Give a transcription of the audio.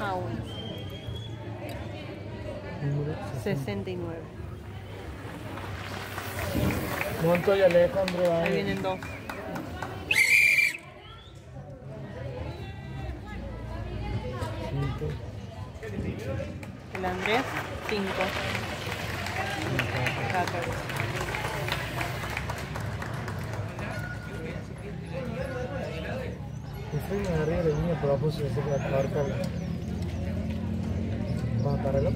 a 1. Número 69. Montoya Alejandro. Ahí vienen dos. Cinco. El Andrés, 5. 14. Estoy en arriba de mí a propósito de hacer la marca. Sabha